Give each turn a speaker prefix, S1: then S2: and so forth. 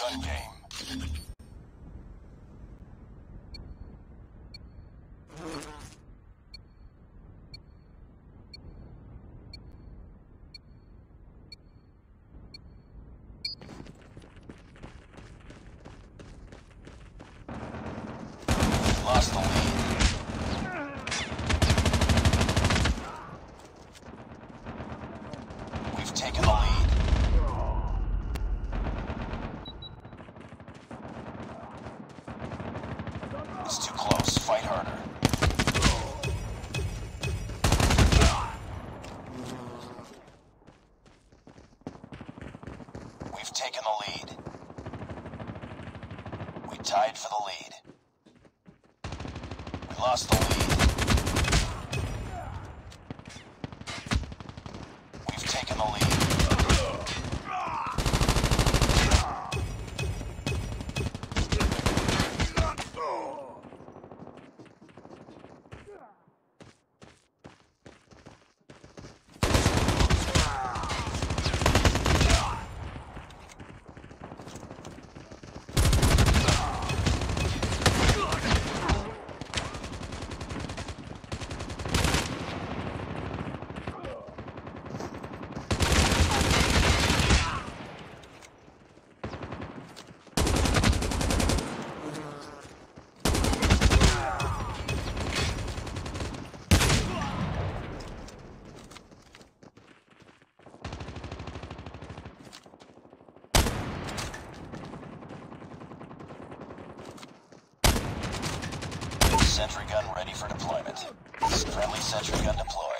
S1: Gun game. Lost the lead. We've taken the lead. It's too close. Fight harder. We've taken the lead. We tied for the lead. We lost the lead. We've taken the lead. Sentry gun ready for deployment. Friendly sentry gun deployed.